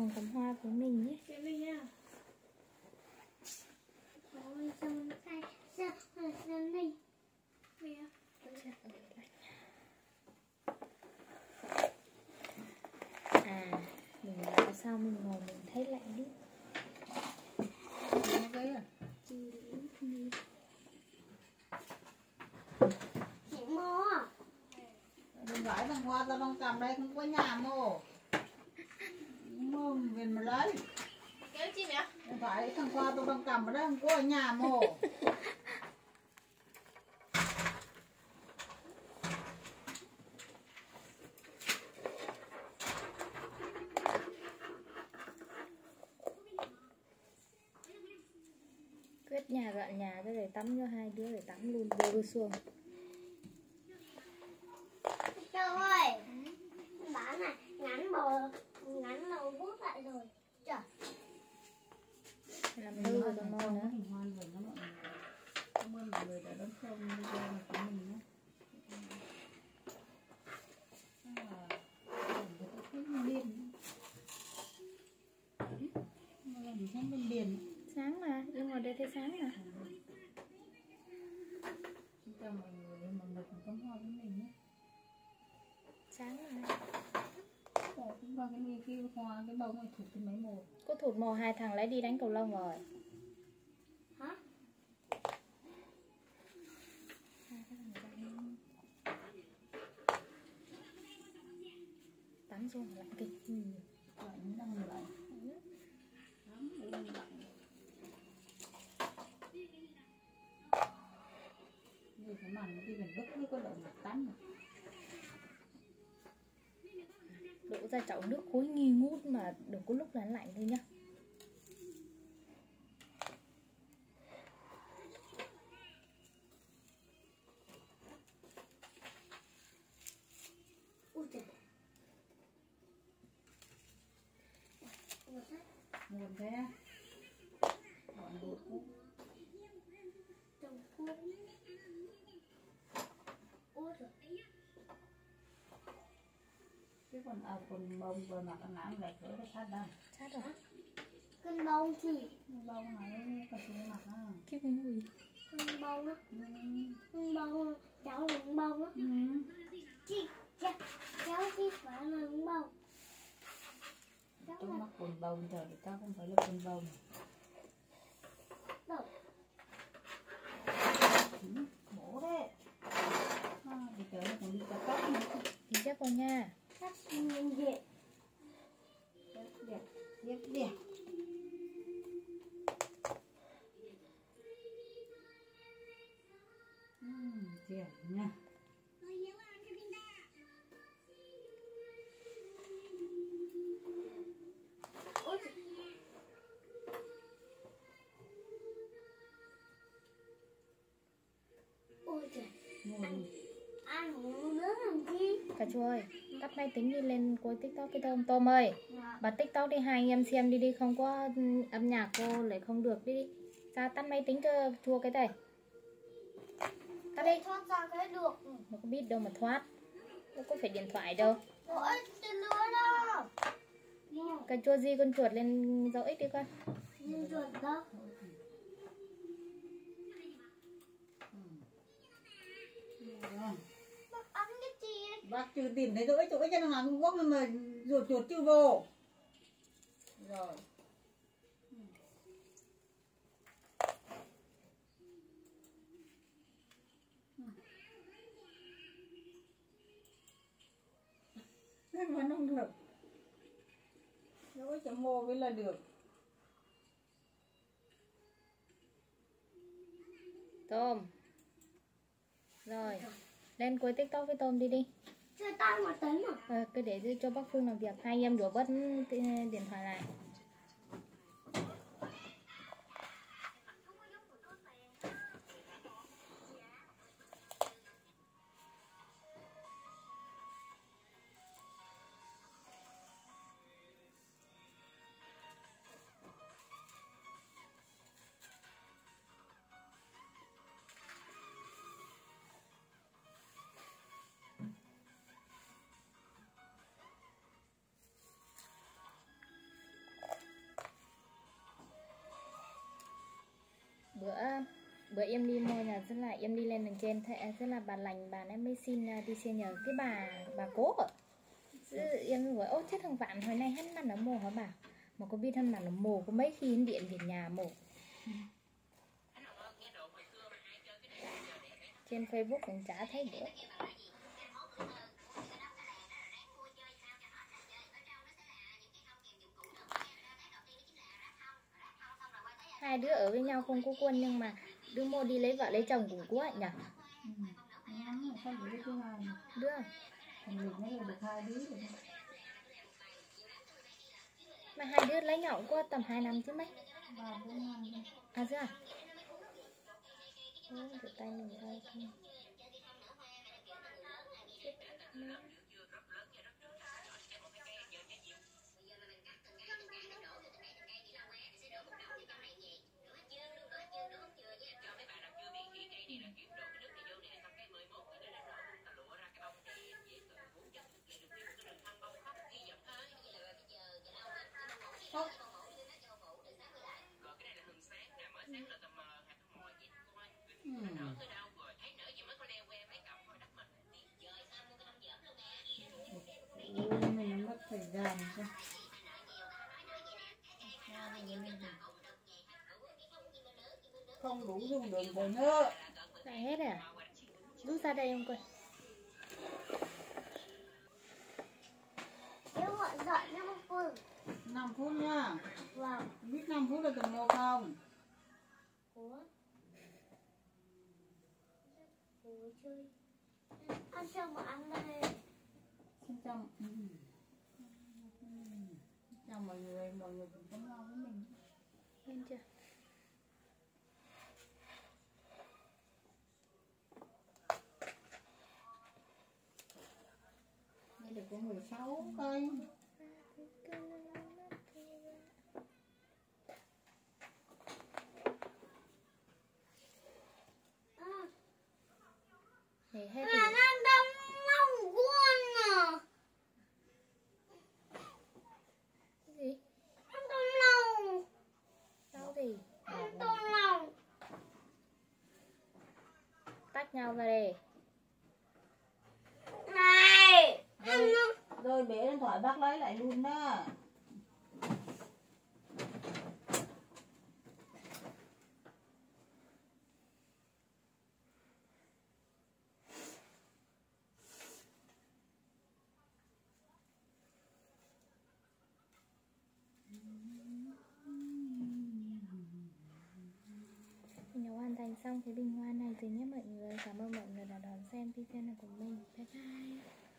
cùng cắm hoa với mình nhé. Chị nha à mình tại sao mình ngồi mình thấy lạnh đi. Cái à đừng gãi thằng hoa tao đang cầm đây không có nhà mô lấy Kéo chị mẹ gãi thằng hoa tao đang cầm ở đây không có ở nhà mô quyết nhà dọn nhà ra để tắm cho hai đứa để tắm luôn vô luôn xuồng Châu ơi bán này ngắn bờ ngắn đầu bút lại rồi. Trời làm tư rồi còn mò nữa Thằng hoa rồi nó mọi người cảm ơn mọi người đã đón xem video của mình nhé. À, sao bên sáng mà đi ngồi đây thấy sáng mà Xin chào mọi người, mọi người cùng cắm hoa với mình nhé. sáng mà vào cái cái này thụt có mò hai thằng lấy đi đánh cầu lông rồi hả tắm rồi lạnh kinh Ừ. Lạnh đang lạnh. Đang lạnh. Như cái nó gần bức với có động tắm mà. Ra chậu nước khối nghi ngút mà đừng có lúc là lạnh thôi nhá? Nguồn thế. Chứ còn ở quần bông vừa mặc áo ngắn lệch với cái sát đâu. sát rồi cân bông chị Bông này có chú mặc á. kiếp mùi cân bông á cân bông cháu cân bông á Ừ. chị cháu chị phải là cân bông Tôi mặc quần bông rồi thì tao không phải là quần bông. Chi cà chua ơi tắt máy tính đi lên cuối tiktok cái tôm tôm ơi Dạ. bật tiktok đi hai anh em xem đi đi không có âm nhạc cô lại không được. Đi đi. Ra tắt máy tính cho chua cái này tắt đi thoát ra cái được. Nó có biết đâu mà thoát. Nó có phải điện thoại đâu. Ôi tên lứa đâu Nè, cà chua gì con chuột lên dấu x đi con nhìn chuột đâu? Rồi. bác cái chưa tìm thấy rỗi chỗ cho nó làm Trung Quốc mà ruột chuột chưa vô. Rồi Thế mà không được. Rỗi cho mô với là được. Tôm. Rồi lên cuối tiktok với tôm đi đi. Chưa tan một tấn à ờ, cứ để cho bác phương làm việc. Hai anh em đổ bớt điện thoại lại bữa em đi mua nhà rất là em đi lên đường trên, thế à, rất là bà lành bà em mới xin à, đi xe nhờ cái bà bà cố em gọi ô, chết thằng vạn, hồi nay hắn ăn nó mồ hả bà? Mà có biết hắn ăn nó mồ có mấy khi điện về nhà mồ trên facebook cũng chả thấy nữa. Hai đứa ở với nhau không có quân nhưng mà đứa một đi lấy vợ lấy chồng cũng quá nhỉ Ừ. Rồi mà hai đứa lấy nhau cũng có tầm 2 năm chứ mấy thôi. à chưa à rửa tay mình thôi thôi. Mình mất thời gian chứ. không đủ dùng được rồi nữa lại hết à rút ra đây không coi Nếu họ dọn 5 phút 5 phút nha Vâng biết 5 phút là từng một không chơi Ăn sao mà ăn đây xin chào chào mọi người mọi người cũng có ngon với mình. Lên chưa? Đây được có 16 cây à, để hết Là thì đang đông lòng quân à? Gì? Đang đông lòng đâu thì Đang đông lòng tách nhau ra đây Này nó rồi bể điện thoại bác lấy lại luôn đó thành xong cái bình hoa này rồi nhé mọi người. Cảm ơn mọi người đã đón xem video này của mình. Bye bye.